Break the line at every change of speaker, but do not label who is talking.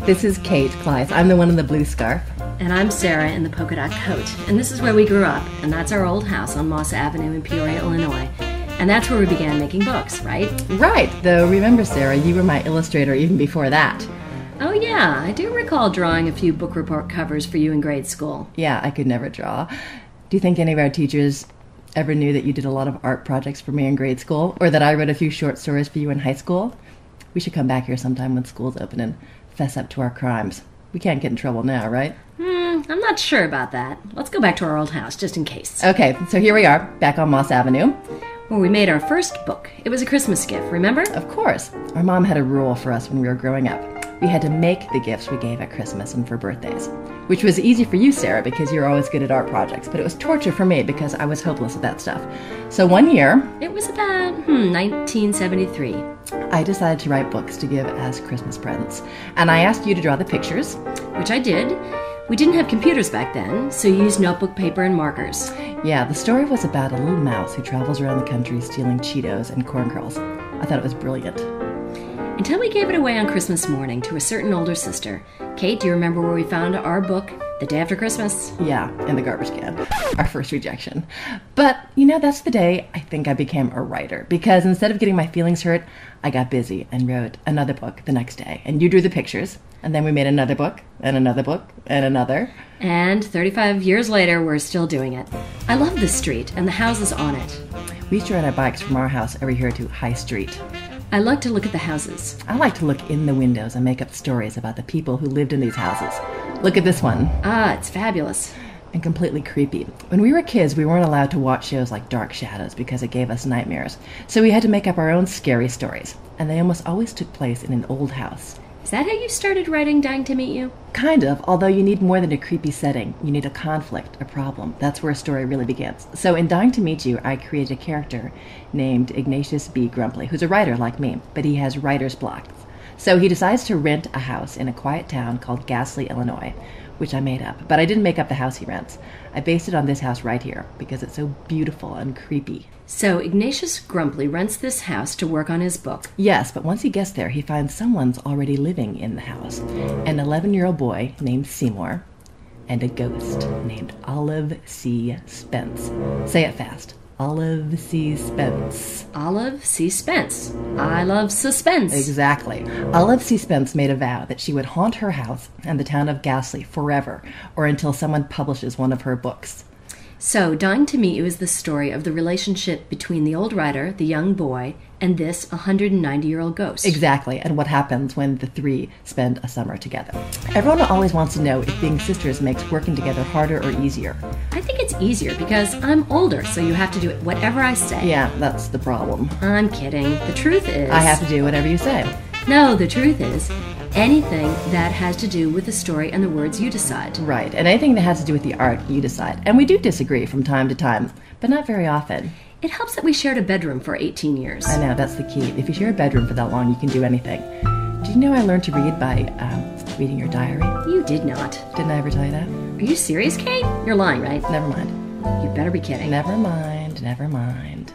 This is Kate Klise. I'm the one in the blue scarf.
And I'm Sarah in the polka dot coat. And this is where we grew up. And that's our old house on Moss Avenue in Peoria, Illinois. And that's where we began making books, right?
Right, though remember, Sarah, you were my illustrator even before that.
Oh, yeah, I do recall drawing a few book report covers for you in grade school.
Yeah, I could never draw. Do you think any of our teachers ever knew that you did a lot of art projects for me in grade school? Or that I wrote a few short stories for you in high school? We should come back here sometime when school's open and fess up to our crimes. We can't get in trouble now, right?
Hmm, I'm not sure about that. Let's go back to our old house, just in case.
Okay, so here we are, back on Moss Avenue.
Where we made our first book. It was a Christmas gift, remember?
Of course. Our mom had a rule for us when we were growing up. We had to make the gifts we gave at Christmas and for birthdays. Which was easy for you, Sarah, because you're always good at art projects, but it was torture for me because I was hopeless at that stuff. So one year,
It was about, hmm, 1973.
I decided to write books to give as Christmas presents. And I asked you to draw the pictures.
Which I did. We didn't have computers back then, so you used notebook paper and markers.
Yeah, the story was about a little mouse who travels around the country stealing Cheetos and corn curls. I thought it was brilliant.
Until we gave it away on Christmas morning to a certain older sister. Kate, do you remember where we found our book the day after Christmas?
Yeah, in the garbage can. Our first rejection. But, you know, that's the day I think I became a writer. Because instead of getting my feelings hurt, I got busy and wrote another book the next day. And you drew the pictures. And then we made another book, and another book, and another.
And 35 years later, we're still doing it. I love this street and the houses on it.
We used to ride our bikes from our house over here to High Street.
I like to look at the houses.
I like to look in the windows and make up stories about the people who lived in these houses. Look at this one.
Ah, it's fabulous.
and completely creepy. When we were kids, we weren't allowed to watch shows like Dark Shadows because it gave us nightmares. So we had to make up our own scary stories, and they almost always took place in an old house.
Is that how you started writing Dying to Meet You?
Kind of, although you need more than a creepy setting. You need a conflict, a problem. That's where a story really begins. So in Dying to Meet You, I created a character named Ignatius B. Grumply, who's a writer like me, but he has writer's block. So he decides to rent a house in a quiet town called Ghastly, Illinois, which I made up. But I didn't make up the house he rents. I based it on this house right here because it's so beautiful and creepy.
So Ignatius Grumply rents this house to work on his book.
Yes, but once he gets there, he finds someone's already living in the house an 11 year old boy named Seymour and a ghost named Olive C. Spence. Say it fast Olive C. Spence.
Olive C. Spence. I love suspense.
Exactly. Olive C. Spence made a vow that she would haunt her house and the town of Ghastly forever, or until someone publishes one of her books.
So, Dying to Meet You is the story of the relationship between the old writer, the young boy, and this 190 year old ghost.
Exactly, and what happens when the three spend a summer together. Everyone always wants to know if being sisters makes working together harder or easier.
I think it's easier because I'm older, so you have to do it whatever I say.
Yeah, that's the problem.
I'm kidding. The truth is.
I have to do whatever you say.
No, the truth is, anything that has to do with the story and the words you decide.
Right, and anything that has to do with the art, you decide. And we do disagree from time to time, but not very often.
It helps that we shared a bedroom for 18 years.
I know, that's the key. If you share a bedroom for that long, you can do anything. Do you know I learned to read by um, reading your diary?
You did not.
Didn't I ever tell you that?
Are you serious, Kate? You're lying, right?
Never mind.
You better be kidding.
Never mind, never mind.